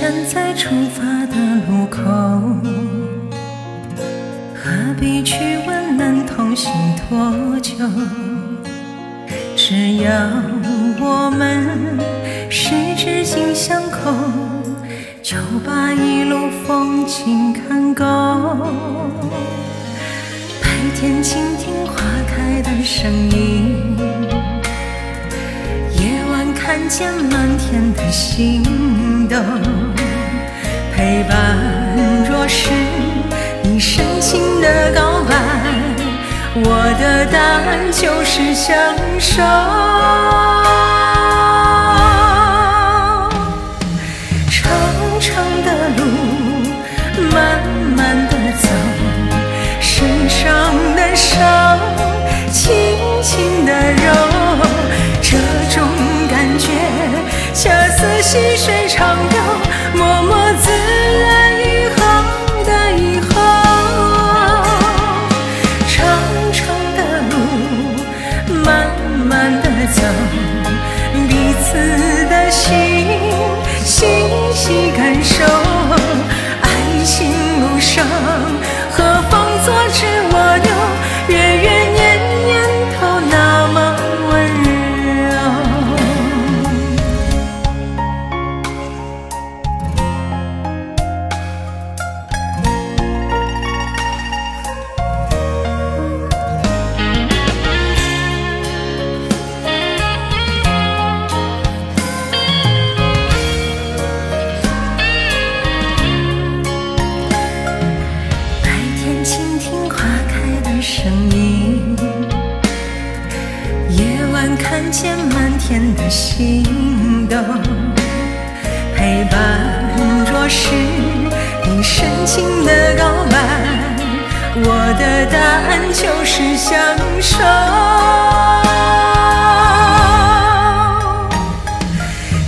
站在出发的路口何必去问能同行多久只要我们十指紧相扣就把一路风景看够白天倾听花开的声音夜晚看见满天的星斗陪伴若是你深情的告白，我的答案就是相守。长长的路，慢慢的走，身上的伤，轻轻的揉，这种感觉恰似细水长流，默默自走，彼此的心细细感受。花开的声音，夜晚看见满天的星斗。陪伴着是你深情的告白，我的答案就是相守。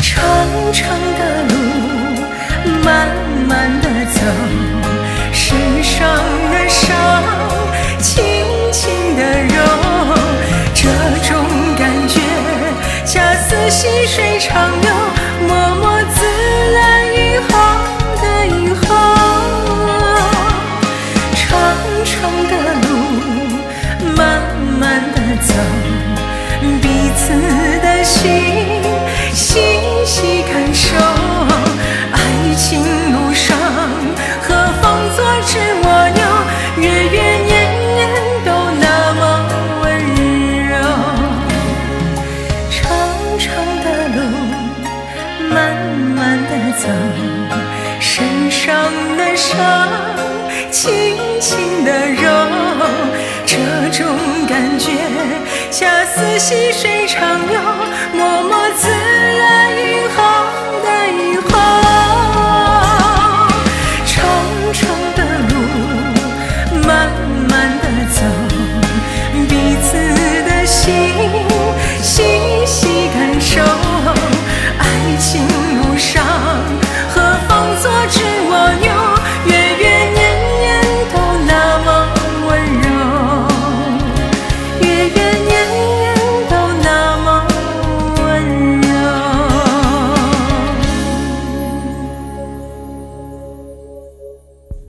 长长的路，慢慢的走，走，彼此的心细细感受。爱情路上，何妨做只蜗牛，月月年年都那么温柔。长长的路，慢慢的走，身上的伤，轻轻的揉，这种感觉恰似细水长流，默默自